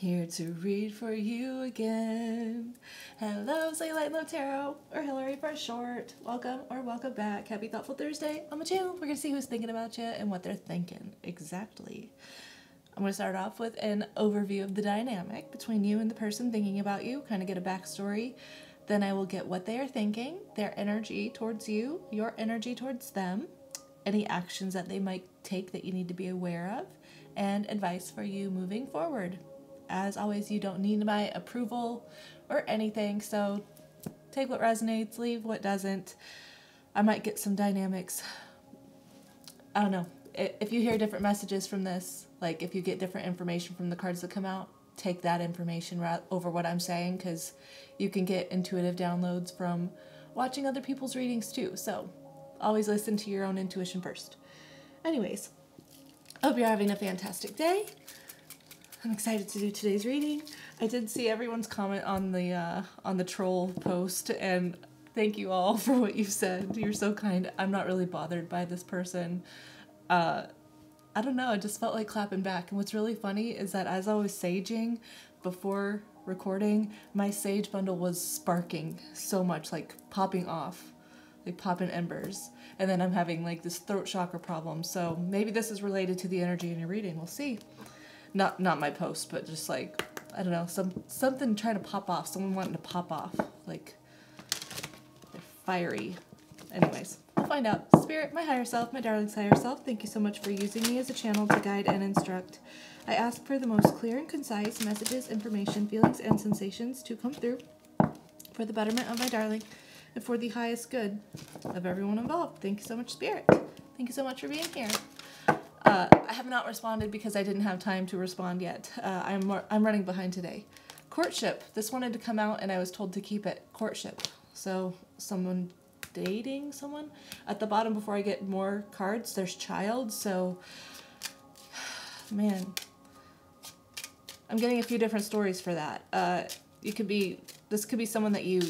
here to read for you again. Hello, Cellulight Love Tarot, or Hillary for short. Welcome or welcome back. Happy Thoughtful Thursday on my channel. We're gonna see who's thinking about you and what they're thinking exactly. I'm going to start off with an overview of the dynamic between you and the person thinking about you, kind of get a backstory. Then I will get what they are thinking, their energy towards you, your energy towards them, any actions that they might take that you need to be aware of, and advice for you moving forward. As always, you don't need my approval or anything, so take what resonates, leave what doesn't. I might get some dynamics. I don't know. If you hear different messages from this, like if you get different information from the cards that come out, take that information over what I'm saying because you can get intuitive downloads from watching other people's readings too. So always listen to your own intuition first. Anyways, hope you're having a fantastic day. I'm excited to do today's reading. I did see everyone's comment on the uh, on the troll post, and thank you all for what you've said. You're so kind. I'm not really bothered by this person. Uh, I don't know, I just felt like clapping back. And what's really funny is that as I was saging before recording, my sage bundle was sparking so much, like popping off, like popping embers. And then I'm having like this throat chakra problem. So maybe this is related to the energy in your reading. We'll see. Not not my post, but just like I don't know, some something trying to pop off, someone wanting to pop off. Like they're fiery. Anyways we'll find out. Spirit, my higher self, my darling's higher self, thank you so much for using me as a channel to guide and instruct. I ask for the most clear and concise messages, information, feelings, and sensations to come through for the betterment of my darling and for the highest good of everyone involved. Thank you so much, Spirit. Thank you so much for being here. Uh, I have not responded because I didn't have time to respond yet. Uh, I'm, I'm running behind today. Courtship. This wanted to come out and I was told to keep it. Courtship. So someone dating someone. At the bottom, before I get more cards, there's child. So, man, I'm getting a few different stories for that. Uh, you could be, this could be someone that you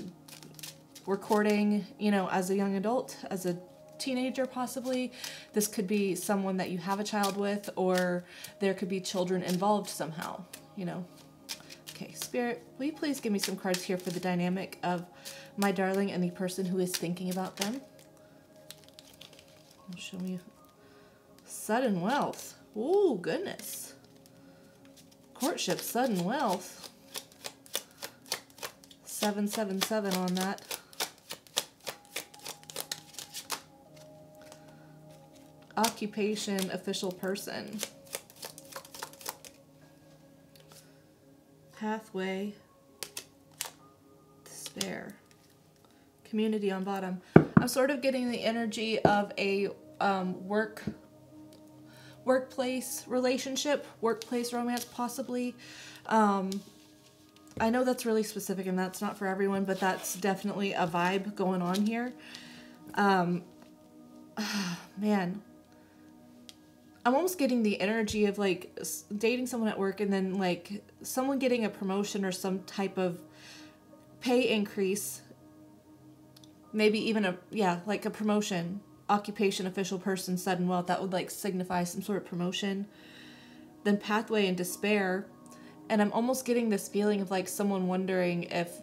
were courting, you know, as a young adult, as a teenager possibly. This could be someone that you have a child with, or there could be children involved somehow, you know. Okay, Spirit, will you please give me some cards here for the dynamic of my darling and the person who is thinking about them? Show me sudden wealth. Oh, goodness. Courtship, sudden wealth. 777 on that. Occupation, official person. pathway, despair, community on bottom. I'm sort of getting the energy of a um, work workplace relationship, workplace romance possibly. Um, I know that's really specific and that's not for everyone, but that's definitely a vibe going on here. Um, man, I'm almost getting the energy of like dating someone at work and then like someone getting a promotion or some type of pay increase. Maybe even a, yeah, like a promotion, occupation, official person, sudden wealth. That would like signify some sort of promotion. Then pathway and despair. And I'm almost getting this feeling of like someone wondering if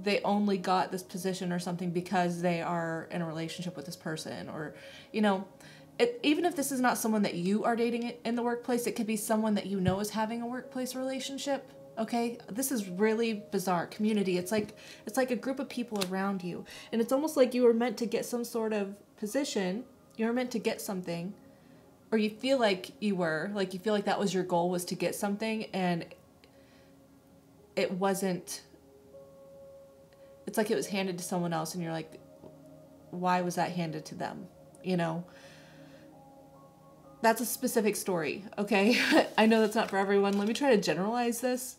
they only got this position or something because they are in a relationship with this person or, you know, it, even if this is not someone that you are dating in the workplace, it could be someone that you know is having a workplace relationship. Okay, this is really bizarre. Community. It's like it's like a group of people around you, and it's almost like you were meant to get some sort of position. You were meant to get something, or you feel like you were like you feel like that was your goal was to get something, and it wasn't. It's like it was handed to someone else, and you're like, why was that handed to them? You know that's a specific story, okay? I know that's not for everyone. Let me try to generalize this.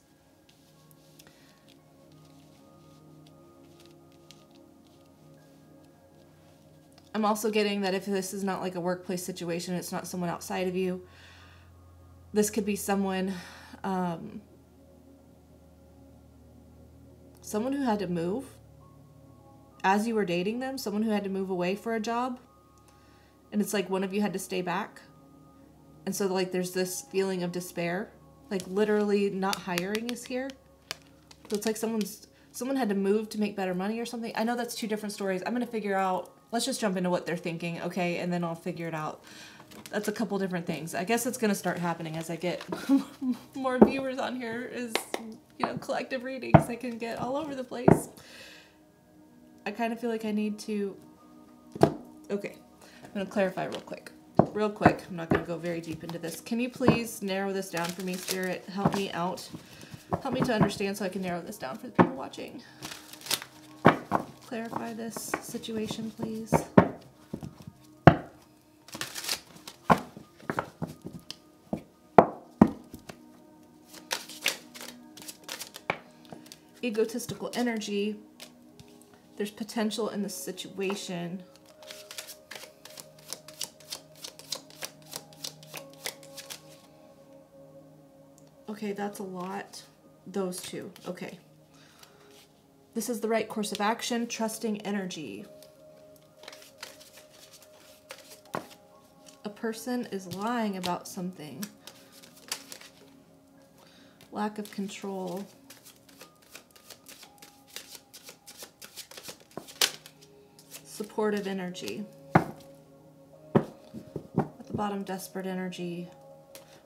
I'm also getting that if this is not like a workplace situation, it's not someone outside of you. This could be someone, um, someone who had to move as you were dating them, someone who had to move away for a job. And it's like one of you had to stay back and so like there's this feeling of despair Like literally not hiring is here. So it's like someone's someone had to move to make better money or something. I know that's two different stories. I'm gonna figure out. Let's just jump into what they're thinking, okay, and then I'll figure it out. That's a couple different things. I guess it's gonna start happening as I get more viewers on here. Is you know collective readings. I can get all over the place. I kind of feel like I need to. Okay, I'm gonna clarify real quick real quick, I'm not going to go very deep into this. Can you please narrow this down for me, Spirit? Help me out. Help me to understand so I can narrow this down for the people watching. Clarify this situation, please. Egotistical energy. There's potential in the situation. Okay, that's a lot. Those two. Okay. This is the right course of action. Trusting energy. A person is lying about something. Lack of control. Supportive energy. At the bottom, desperate energy.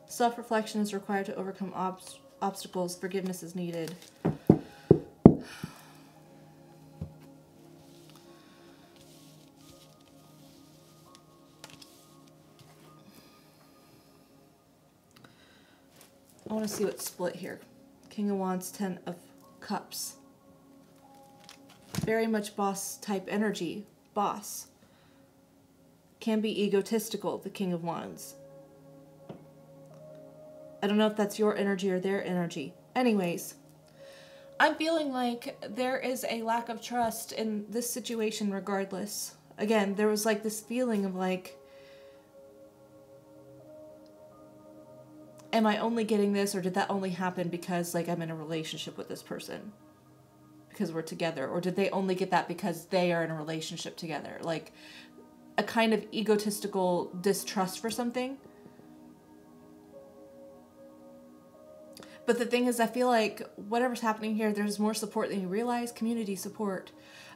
Self reflection is required to overcome ob- obstacles, forgiveness is needed. I want to see what's split here. King of Wands, Ten of Cups. Very much boss type energy. Boss. Can be egotistical, the King of Wands. I don't know if that's your energy or their energy. Anyways, I'm feeling like there is a lack of trust in this situation regardless. Again, there was like this feeling of like, am I only getting this or did that only happen because like I'm in a relationship with this person? Because we're together? Or did they only get that because they are in a relationship together? Like a kind of egotistical distrust for something But the thing is, I feel like whatever's happening here, there's more support than you realize community support.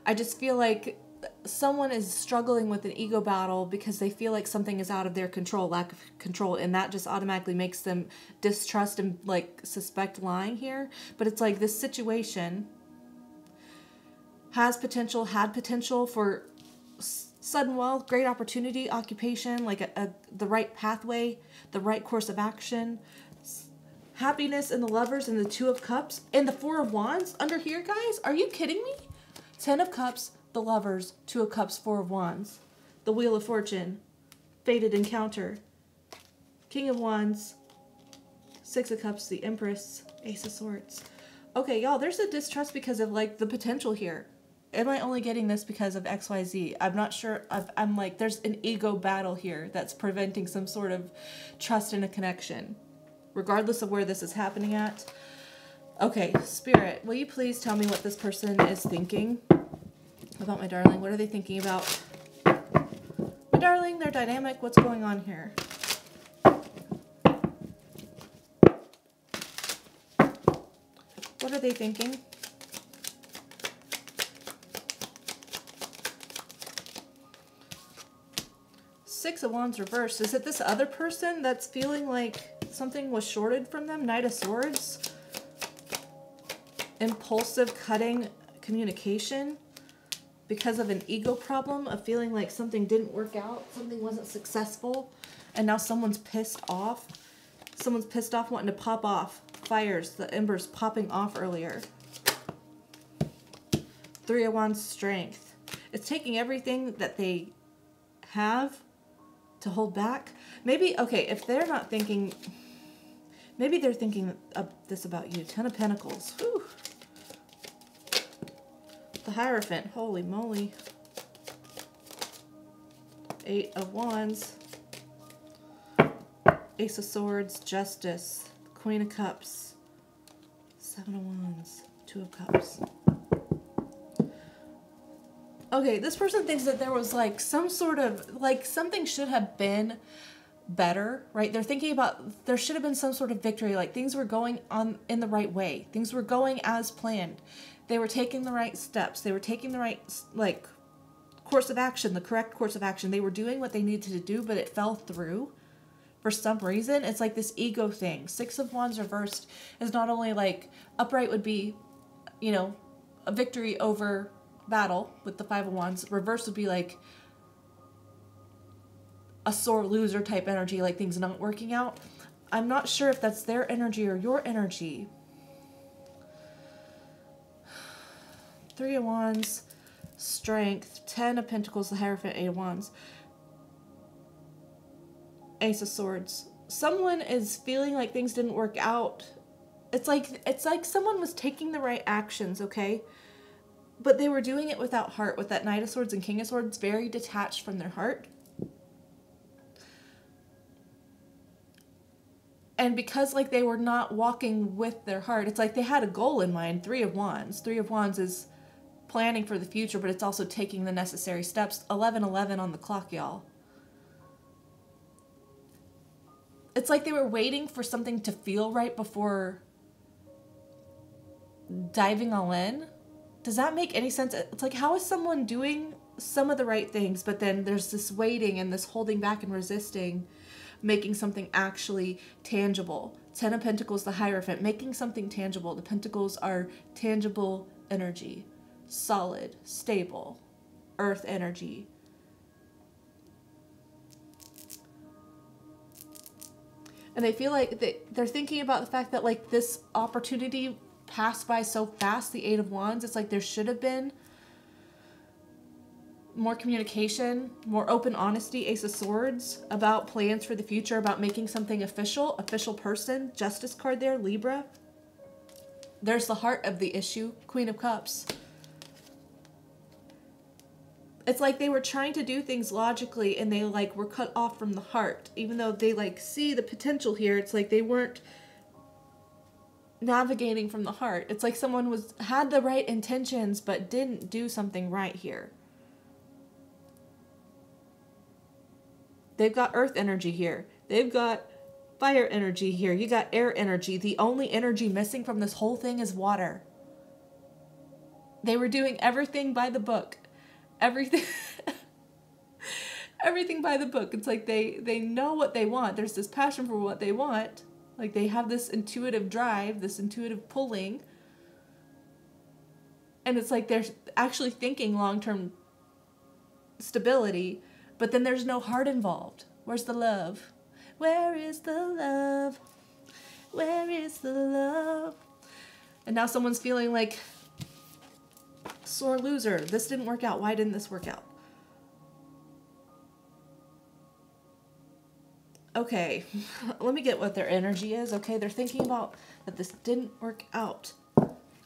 I just feel like someone is struggling with an ego battle because they feel like something is out of their control, lack of control, and that just automatically makes them distrust and like suspect lying here. But it's like this situation has potential, had potential for sudden wealth, great opportunity, occupation, like a, a the right pathway, the right course of action, happiness and the lovers and the two of cups and the four of wands under here guys. Are you kidding me? Ten of cups the lovers two of cups four of wands. The wheel of fortune fated encounter. King of wands six of cups the empress ace of swords. Okay y'all there's a distrust because of like the potential here. Am i only getting this because of xyz i'm not sure. I i'm like there's an ego battle here that's preventing some sort of trust and a connection regardless of where this is happening at. Okay, Spirit, will you please tell me what this person is thinking about my darling? What are they thinking about? My darling, they're dynamic. What's going on here? What are they thinking? Six of Wands reversed. Is it this other person that's feeling like something was shorted from them. Knight of Swords. Impulsive cutting communication because of an ego problem of feeling like something didn't work out, something wasn't successful, and now someone's pissed off. Someone's pissed off wanting to pop off. Fires, the embers popping off earlier. Three of Wands strength. It's taking everything that they have to hold back. Maybe, okay, if they're not thinking Maybe they're thinking of this about you. Ten of Pentacles. Whew. The Hierophant. Holy moly. Eight of Wands. Ace of Swords. Justice. Queen of Cups. Seven of Wands. Two of Cups. Okay, this person thinks that there was like some sort of, like something should have been better, right? They're thinking about there should have been some sort of victory, like things were going on in the right way. Things were going as planned. They were taking the right steps. They were taking the right like course of action, the correct course of action. They were doing what they needed to do, but it fell through for some reason. It's like this ego thing. Six of Wands reversed is not only like upright would be, you know, a victory over battle with the Five of Wands. Reverse would be like a sore loser type energy, like things not working out. I'm not sure if that's their energy or your energy. Three of Wands, Strength, Ten of Pentacles, the Hierophant, Eight of Wands, Ace of Swords. Someone is feeling like things didn't work out. It's like it's like someone was taking the right actions, okay? But they were doing it without heart, with that Knight of Swords and King of Swords very detached from their heart. And because like they were not walking with their heart it's like they had a goal in mind three of wands. Three of wands is planning for the future but it's also taking the necessary steps. 11 11 on the clock y'all. It's like they were waiting for something to feel right before diving all in. Does that make any sense? It's like how is someone doing some of the right things but then there's this waiting and this holding back and resisting making something actually tangible. Ten of Pentacles, the Hierophant, making something tangible. The Pentacles are tangible energy, solid, stable, earth energy. And they feel like they, they're thinking about the fact that, like, this opportunity passed by so fast, the Eight of Wands. It's like there should have been more communication, more open honesty, Ace of Swords, about plans for the future, about making something official, official person, Justice card there, Libra. There's the heart of the issue, Queen of Cups. It's like they were trying to do things logically and they like were cut off from the heart. Even though they like see the potential here, it's like they weren't navigating from the heart. It's like someone was had the right intentions but didn't do something right here. They've got earth energy here. They've got fire energy here. You got air energy. The only energy missing from this whole thing is water. They were doing everything by the book. Everything everything by the book. It's like they they know what they want. There's this passion for what they want. Like they have this intuitive drive, this intuitive pulling. And it's like they're actually thinking long-term stability but then there's no heart involved. Where's the love? Where is the love? Where is the love? And now someone's feeling like sore loser. This didn't work out. Why didn't this work out? Okay, let me get what their energy is. Okay, they're thinking about that this didn't work out.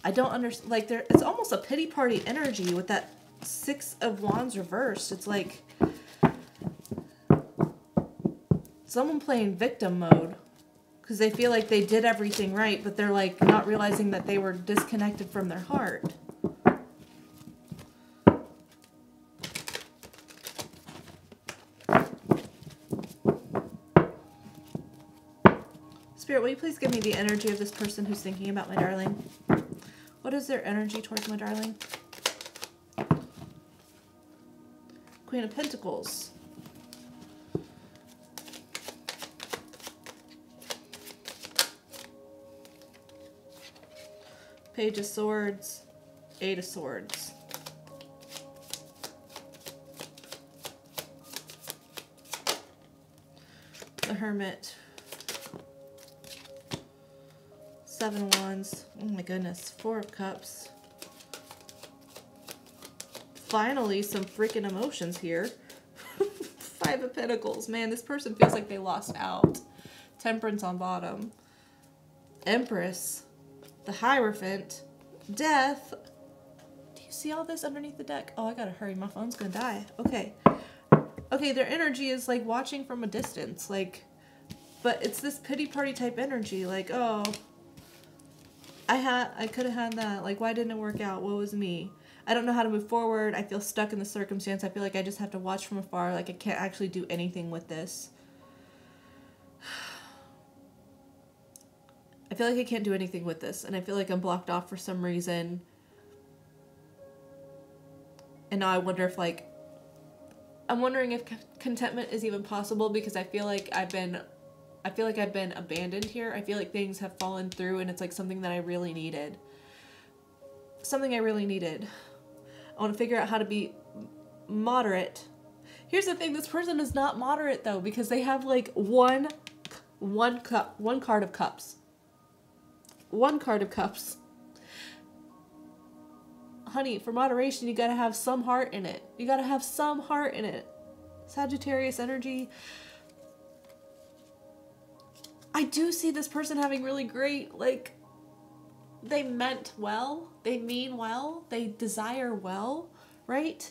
I don't understand. Like, there, it's almost a pity party energy with that six of wands reversed. It's like someone playing victim mode because they feel like they did everything right, but they're like not realizing that they were disconnected from their heart. Spirit, will you please give me the energy of this person who's thinking about my darling? What is their energy towards my darling? Queen of Pentacles. Page of Swords, Eight of Swords. The Hermit. Seven Wands. Oh my goodness. Four of Cups. Finally, some freaking emotions here. Five of Pentacles. Man, this person feels like they lost out. Temperance on bottom. Empress the Hierophant, Death. Do you see all this underneath the deck? Oh, I gotta hurry. My phone's gonna die. Okay. Okay, their energy is like watching from a distance. Like, but it's this pity party type energy. Like, oh, I had, I could have had that. Like, why didn't it work out? What was me? I don't know how to move forward. I feel stuck in the circumstance. I feel like I just have to watch from afar. Like, I can't actually do anything with this. I feel like I can't do anything with this, and I feel like I'm blocked off for some reason. And now I wonder if, like, I'm wondering if contentment is even possible because I feel like I've been, I feel like I've been abandoned here. I feel like things have fallen through, and it's like something that I really needed. Something I really needed. I want to figure out how to be moderate. Here's the thing: this person is not moderate though because they have like one, one cup, one card of cups. One card of cups. Honey, for moderation, you gotta have some heart in it. You gotta have some heart in it. Sagittarius energy. I do see this person having really great, like, they meant well, they mean well, they desire well, right?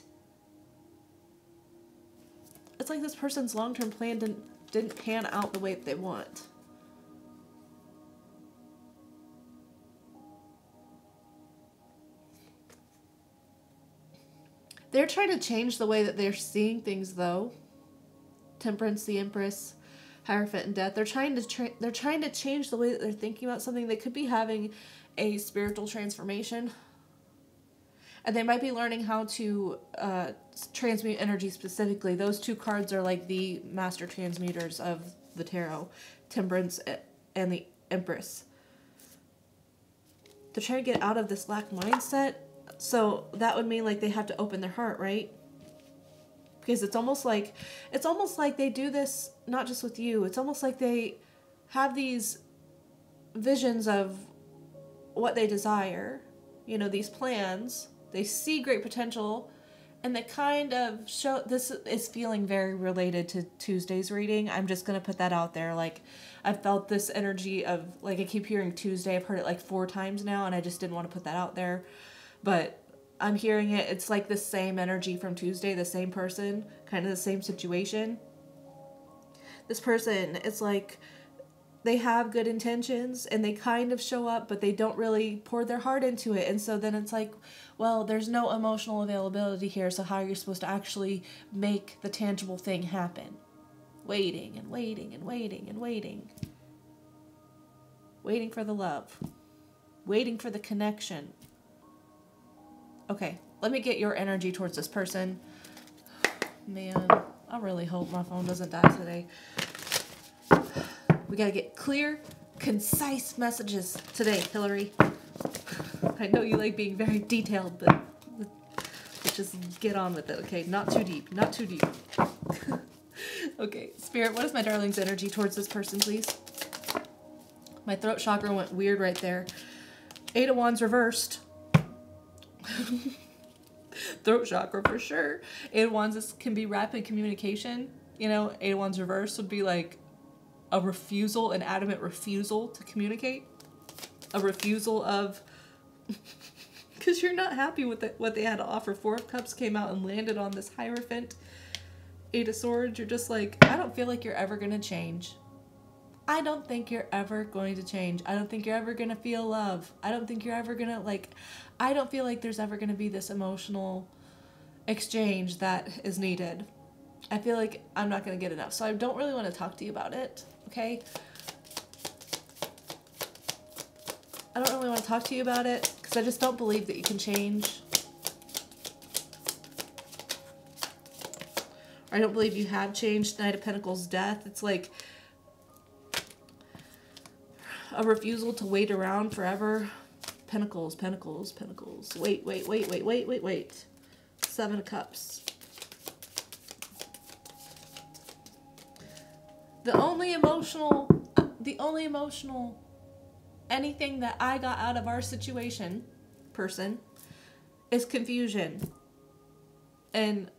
It's like this person's long term plan didn't didn't pan out the way that they want. They're trying to change the way that they're seeing things, though. Temperance, the Empress, Hierophant, and Death. They're trying to tra- they're trying to change the way that they're thinking about something. They could be having a spiritual transformation, and they might be learning how to uh, transmute energy specifically. Those two cards are like the master transmuters of the tarot, Temperance and the Empress. They're trying to get out of this lack mindset so that would mean like they have to open their heart, right? Because it's almost like it's almost like they do this not just with you. It's almost like they have these visions of what they desire, you know, these plans. They see great potential and they kind of show this is feeling very related to Tuesday's reading. I'm just going to put that out there like I felt this energy of like I keep hearing Tuesday. I've heard it like 4 times now and I just didn't want to put that out there but I'm hearing it. It's like the same energy from Tuesday, the same person, kind of the same situation. This person, it's like they have good intentions and they kind of show up, but they don't really pour their heart into it. And so then it's like, well, there's no emotional availability here. So how are you supposed to actually make the tangible thing happen? Waiting and waiting and waiting and waiting. Waiting for the love. Waiting for the connection Okay, let me get your energy towards this person. Man, I really hope my phone doesn't die today. We gotta get clear, concise messages today, Hillary. I know you like being very detailed, but just get on with it, okay? Not too deep, not too deep. okay, Spirit, what is my darling's energy towards this person, please? My throat chakra went weird right there. Eight of Wands reversed. throat chakra for sure. Eight of Wands can be rapid communication. You know, Eight of Wands reverse would be like a refusal, an adamant refusal to communicate. A refusal of, because you're not happy with the, what they had to offer. Four of Cups came out and landed on this Hierophant. Eight of Swords, you're just like, I don't feel like you're ever going to change. I don't think you're ever going to change. I don't think you're ever going to feel love. I don't think you're ever going to, like, I don't feel like there's ever going to be this emotional exchange that is needed. I feel like I'm not going to get enough. So I don't really want to talk to you about it, okay? I don't really want to talk to you about it because I just don't believe that you can change. I don't believe you have changed Knight of Pentacles death. It's like a refusal to wait around forever. Pentacles, pentacles, pentacles. Wait, wait, wait, wait, wait, wait, wait. Seven of Cups. The only emotional, the only emotional, anything that I got out of our situation, person, is confusion. And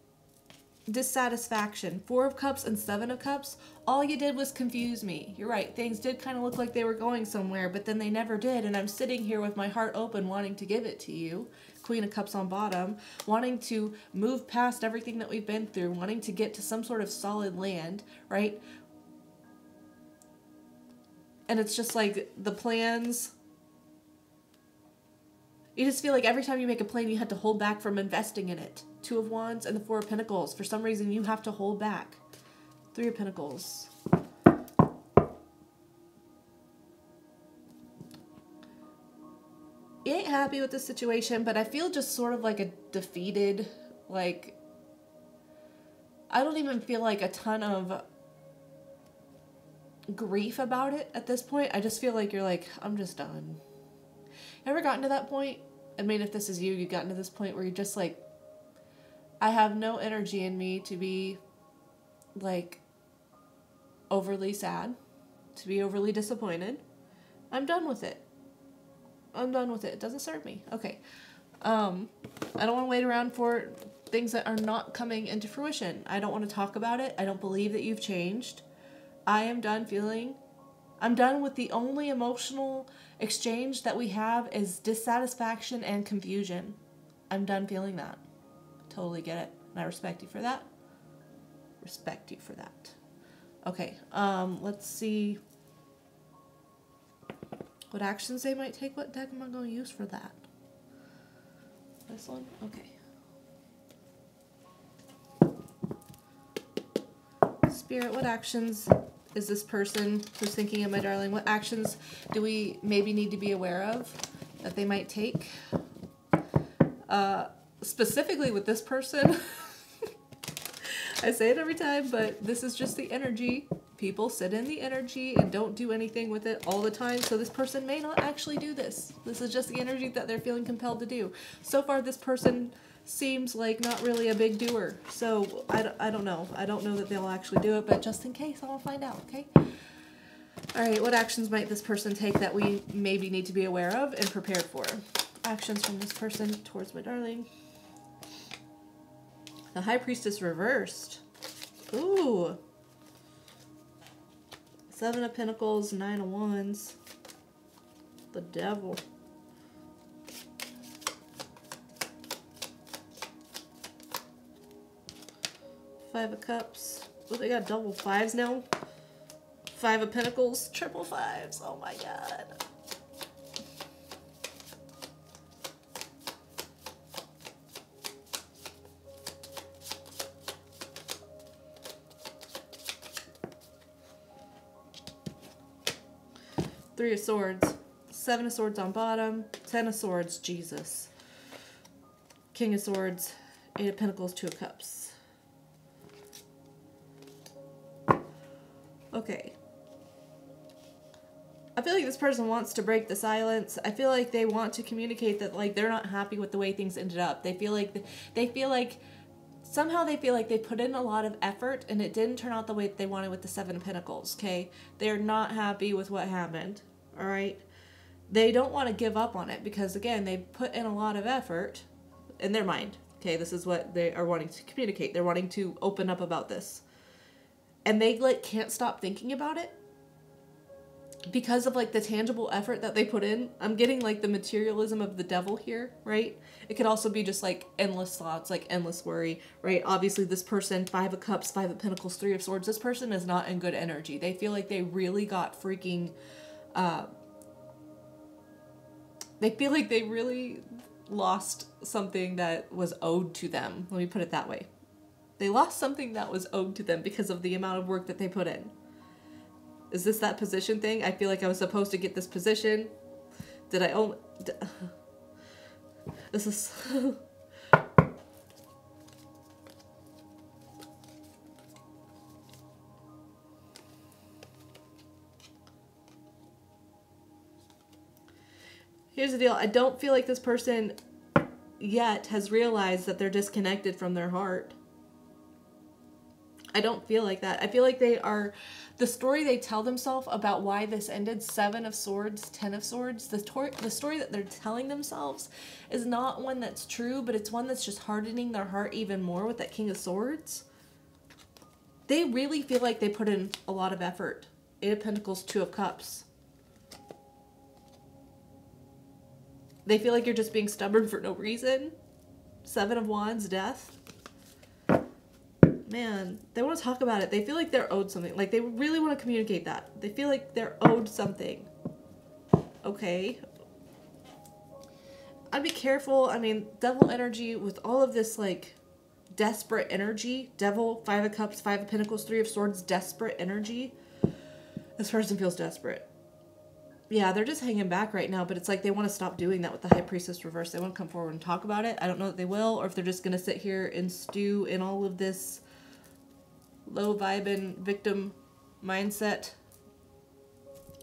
dissatisfaction. Four of Cups and Seven of Cups, all you did was confuse me. You're right, things did kind of look like they were going somewhere, but then they never did. And I'm sitting here with my heart open, wanting to give it to you. Queen of Cups on bottom, wanting to move past everything that we've been through, wanting to get to some sort of solid land, right? And it's just like the plans you just feel like every time you make a plan, you have to hold back from investing in it. Two of Wands and the Four of Pentacles. For some reason, you have to hold back. Three of Pentacles. You ain't happy with the situation, but I feel just sort of like a defeated, like, I don't even feel like a ton of grief about it at this point. I just feel like you're like, I'm just done. Ever gotten to that point? I mean, if this is you, you've gotten to this point where you're just like, I have no energy in me to be like overly sad, to be overly disappointed. I'm done with it. I'm done with it. It doesn't serve me. Okay. Um, I don't want to wait around for things that are not coming into fruition. I don't want to talk about it. I don't believe that you've changed. I am done feeling. I'm done with the only emotional exchange that we have is dissatisfaction and confusion. I'm done feeling that. Totally get it. And I respect you for that. Respect you for that. Okay, um, let's see what actions they might take. What deck am I going to use for that? This one? Okay. Spirit, what actions is this person who's thinking of my darling? What actions do we maybe need to be aware of that they might take? Uh, specifically with this person, I say it every time, but this is just the energy. People sit in the energy and don't do anything with it all the time. So this person may not actually do this. This is just the energy that they're feeling compelled to do. So far, this person seems like not really a big doer. So I, I don't know. I don't know that they'll actually do it, but just in case, I'll find out, okay? All right, what actions might this person take that we maybe need to be aware of and prepared for? Actions from this person towards my darling. The High Priestess reversed. Ooh. Seven of Pentacles, Nine of Wands. The Devil. Five of Cups. Oh, they got double fives now. Five of Pentacles, triple fives. Oh my god. Three of Swords. Seven of Swords on bottom. Ten of Swords, Jesus. King of Swords. Eight of Pentacles, Two of Cups. Okay. I feel like this person wants to break the silence. I feel like they want to communicate that like they're not happy with the way things ended up. They feel like they feel like somehow they feel like they put in a lot of effort and it didn't turn out the way they wanted with the 7 of pentacles, okay? They're not happy with what happened all right? They don't want to give up on it because, again, they put in a lot of effort in their mind. Okay, this is what they are wanting to communicate. They're wanting to open up about this. And they like can't stop thinking about it because of like the tangible effort that they put in. I'm getting like the materialism of the devil here, right? It could also be just like endless thoughts, like endless worry, right? Obviously, this person, Five of Cups, Five of Pentacles, Three of Swords, this person is not in good energy. They feel like they really got freaking uh, they feel like they really lost something that was owed to them. Let me put it that way. They lost something that was owed to them because of the amount of work that they put in. Is this that position thing? I feel like I was supposed to get this position. Did I only... This is... here's the deal I don't feel like this person yet has realized that they're disconnected from their heart. I don't feel like that. I feel like they are the story they tell themselves about why this ended, 7 of swords, 10 of swords, the tor- the story that they're telling themselves is not one that's true, but it's one that's just hardening their heart even more with that king of swords. They really feel like they put in a lot of effort. 8 of pentacles, 2 of cups. They feel like you're just being stubborn for no reason. Seven of Wands, death. Man, they want to talk about it. They feel like they're owed something. Like, they really want to communicate that. They feel like they're owed something. Okay. I'd be careful. I mean, devil energy with all of this, like, desperate energy. Devil, Five of Cups, Five of Pentacles, Three of Swords, desperate energy. This person feels desperate. Yeah, they're just hanging back right now, but it's like they want to stop doing that with the High Priestess reverse. They want to come forward and talk about it. I don't know that they will, or if they're just going to sit here and stew in all of this low vibe and victim mindset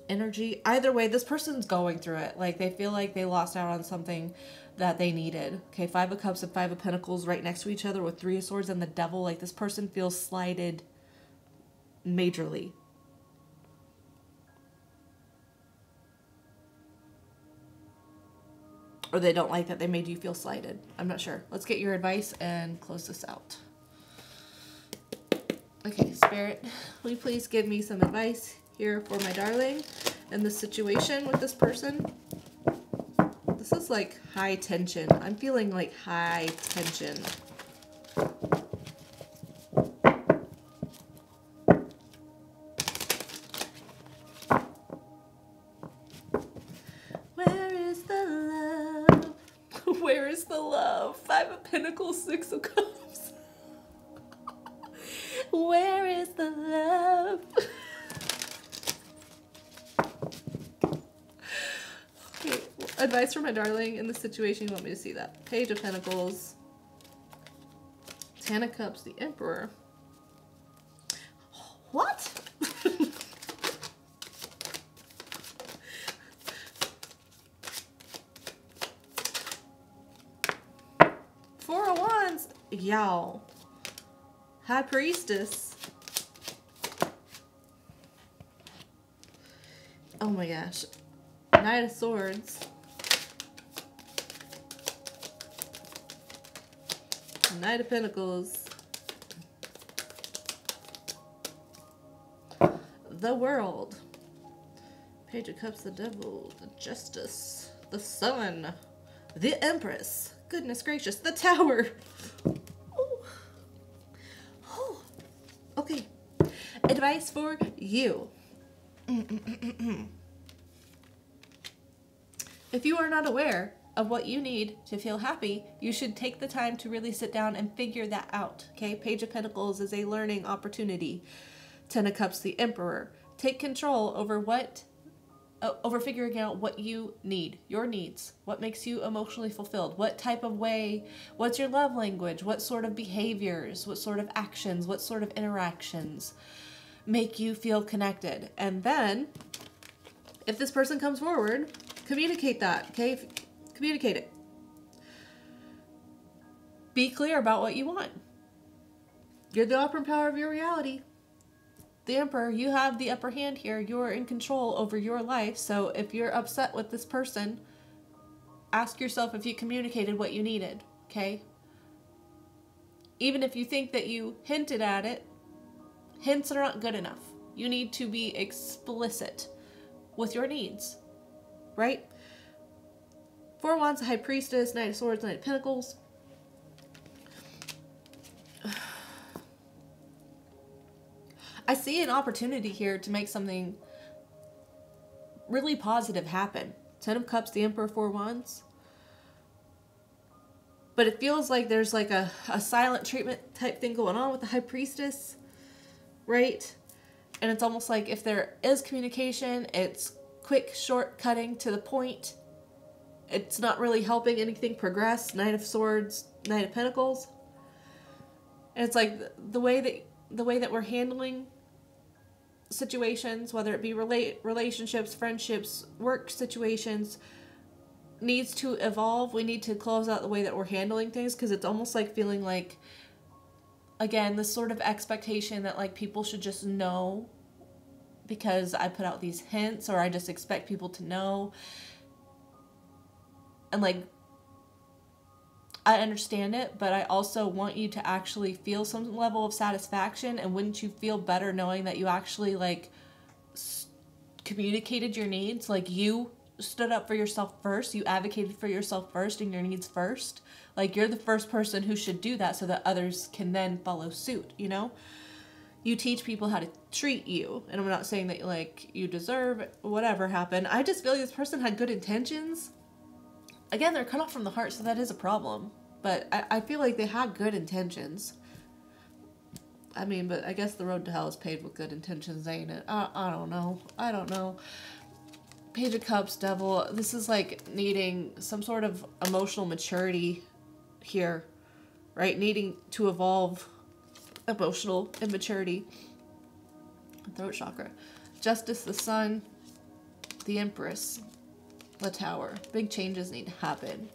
energy. Either way, this person's going through it. Like they feel like they lost out on something that they needed. Okay, Five of Cups and Five of Pentacles right next to each other with Three of Swords and the Devil. Like this person feels slighted majorly. Or they don't like that they made you feel slighted. I'm not sure. Let's get your advice and close this out. Okay, Spirit, will you please give me some advice here for my darling and the situation with this person? This is like high tension. I'm feeling like high tension. My darling in the situation you want me to see that. Page of Pentacles. Ten of Cups, the Emperor. What? Four of Wands. Y'all. High Priestess. Oh my gosh. Knight of Swords. Knight of Pentacles. The World. Page of Cups, the Devil, the Justice, the Sun, the Empress. Goodness gracious, the Tower. Ooh. Oh. Okay. Advice for you. if you are not aware of what you need to feel happy, you should take the time to really sit down and figure that out. Okay? Page of Pentacles is a learning opportunity. Ten of Cups, the Emperor. Take control over what uh, over figuring out what you need, your needs, what makes you emotionally fulfilled, what type of way, what's your love language, what sort of behaviors, what sort of actions, what sort of interactions make you feel connected. And then, if this person comes forward, communicate that, okay? F- communicate it. Be clear about what you want. You're the upper power of your reality. The emperor you have the upper hand here. You're in control over your life. So if you're upset with this person ask yourself if you communicated what you needed okay? Even if you think that you hinted at it hints are not good enough. You need to be explicit with your needs right four wands high priestess knight of swords knight of pentacles I see an opportunity here to make something really positive happen. Ten of Cups, the Emperor, Four Wands. But it feels like there's like a, a silent treatment type thing going on with the High Priestess, right? And it's almost like if there is communication, it's quick, short, cutting to the point. It's not really helping anything progress. Knight of Swords, Knight of Pentacles. And it's like the way that the way that we're handling situations, whether it be relate relationships, friendships, work situations, needs to evolve. We need to close out the way that we're handling things because it's almost like feeling like again, this sort of expectation that like people should just know because I put out these hints or I just expect people to know. And like I understand it, but I also want you to actually feel some level of satisfaction. And wouldn't you feel better knowing that you actually like communicated your needs? Like you stood up for yourself first, you advocated for yourself first and your needs first. Like you're the first person who should do that so that others can then follow suit, you know? You teach people how to treat you. And I'm not saying that like you deserve whatever happened. I just feel like this person had good intentions again, they're cut off from the heart, so that is a problem. But I, I feel like they had good intentions. I mean, but I guess the road to hell is paved with good intentions, ain't it? I, I don't know. I don't know. Page of Cups, Devil. This is like needing some sort of emotional maturity here, right? Needing to evolve emotional immaturity. Throat chakra. Justice, the Sun, the Empress, the Tower. Big changes need to happen.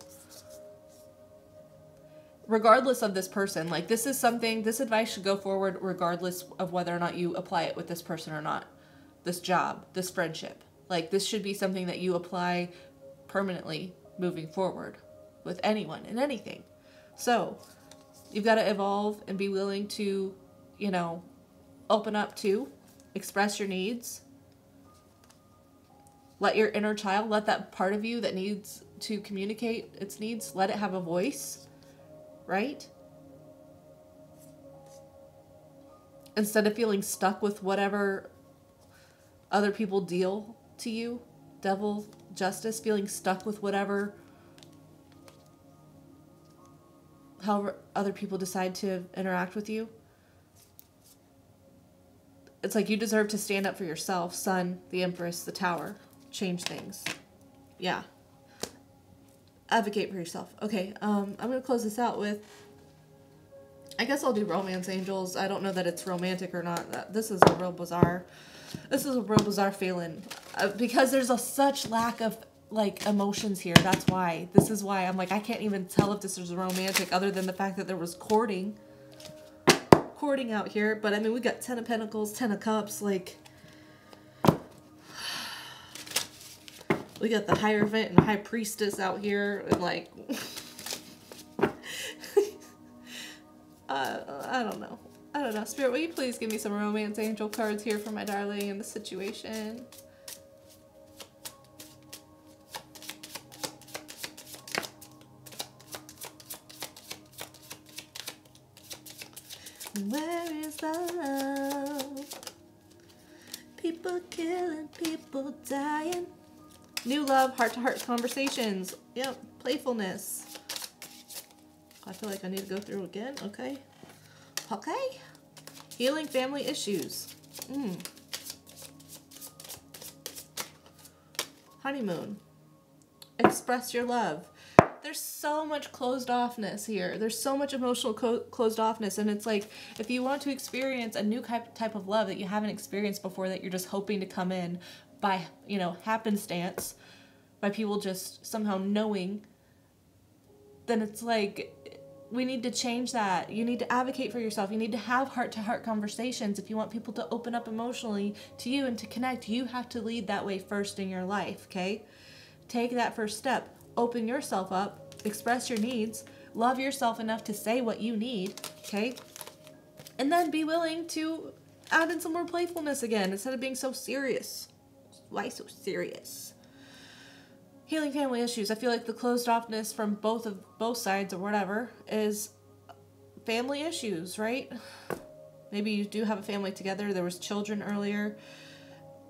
Regardless of this person, like this is something, this advice should go forward regardless of whether or not you apply it with this person or not. This job, this friendship. Like this should be something that you apply permanently moving forward with anyone and anything. So, you've got to evolve and be willing to, you know, open up to, express your needs. Let your inner child, let that part of you that needs to communicate its needs, let it have a voice, right? Instead of feeling stuck with whatever other people deal to you, devil, justice, feeling stuck with whatever however other people decide to interact with you. It's like you deserve to stand up for yourself, Sun, the Empress, the Tower. Change things. Yeah. Advocate for yourself. Okay, um, I'm gonna close this out with. I guess I'll do romance angels. I don't know that it's romantic or not. This is a real bizarre. This is a real bizarre feeling uh, because there's a such lack of like emotions here. That's why. This is why I'm like I can't even tell if this is romantic other than the fact that there was courting. Courting out here, but I mean we got 10 of pentacles, 10 of cups like we got the hierophant and high priestess out here and like uh, I don't know. I don't know. Spirit, will you please give me some romance angel cards here for my darling in the situation? Where is the love? People killing, people dying. New love, heart to heart conversations. Yep, playfulness. I feel like I need to go through again. Okay. Okay. Healing family issues. Mm. Honeymoon. Express your love there's so much closed offness here. There's so much emotional closed offness. And it's like, if you want to experience a new type of love that you haven't experienced before, that you're just hoping to come in by, you know, happenstance, by people just somehow knowing, then it's like, we need to change that. You need to advocate for yourself. You need to have heart to heart conversations. If you want people to open up emotionally to you and to connect, you have to lead that way first in your life, okay? Take that first step open yourself up, express your needs, love yourself enough to say what you need, okay? And then be willing to add in some more playfulness again instead of being so serious. Why so serious? Healing family issues. I feel like the closed offness from both of both sides or whatever is family issues, right? Maybe you do have a family together. There was children earlier.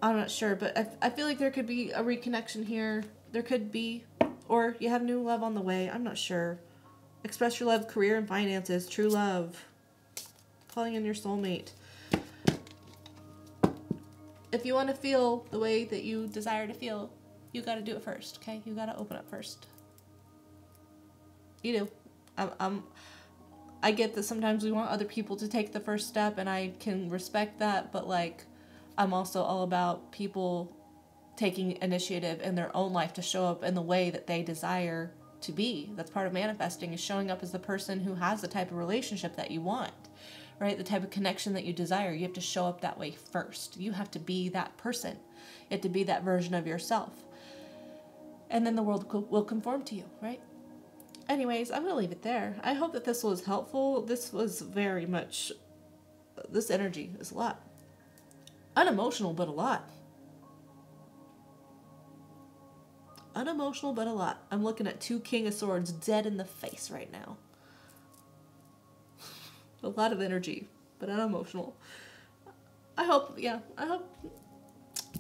I'm not sure, but I, I feel like there could be a reconnection here. There could be or you have new love on the way. I'm not sure. Express your love, career, and finances. True love. Calling in your soulmate. If you want to feel the way that you desire to feel, you got to do it first, okay? You got to open up first. You do. I'm, I'm, I get that sometimes we want other people to take the first step, and I can respect that, but like, I'm also all about people taking initiative in their own life to show up in the way that they desire to be. That's part of manifesting is showing up as the person who has the type of relationship that you want, right? The type of connection that you desire. You have to show up that way first. You have to be that person. You have to be that version of yourself. And then the world will conform to you, right? Anyways, I'm going to leave it there. I hope that this was helpful. This was very much, this energy is a lot. Unemotional, but a lot. Unemotional, but a lot. I'm looking at two King of Swords dead in the face right now. A lot of energy, but unemotional. I hope, yeah, I hope,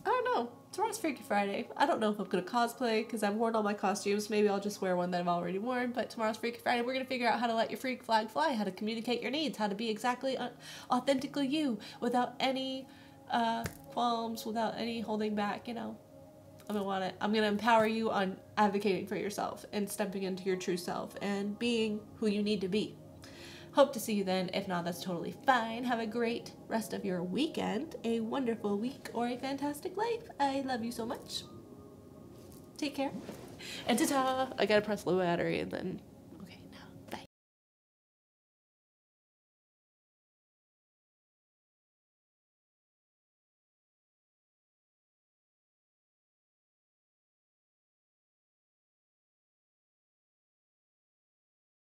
I don't know. Tomorrow's Freaky Friday. I don't know if I'm to cosplay because I've worn all my costumes. Maybe I'll just wear one that I've already worn. But tomorrow's Freaky Friday. We're to figure out how to let your freak flag fly, how to communicate your needs, how to be exactly authentically you without any uh, qualms, without any holding back, you know I'm gonna want to. I'm gonna empower you on advocating for yourself and stepping into your true self and being who you need to be. Hope to see you then. If not, that's totally fine. Have a great rest of your weekend, a wonderful week, or a fantastic life. I love you so much. Take care. And ta-ta! I gotta press low battery and then